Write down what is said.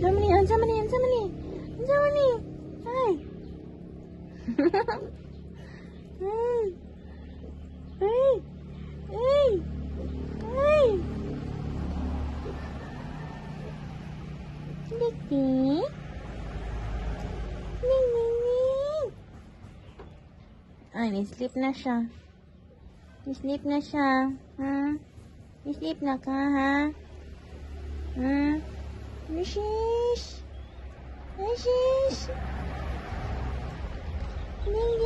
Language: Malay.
Germany, and Germany, and Germany, and Germany. Hi. ni sleep na siya. Sleep na siya. Ha? Sleep na ka, ha? Ha? Wishes. Wishes. Ning,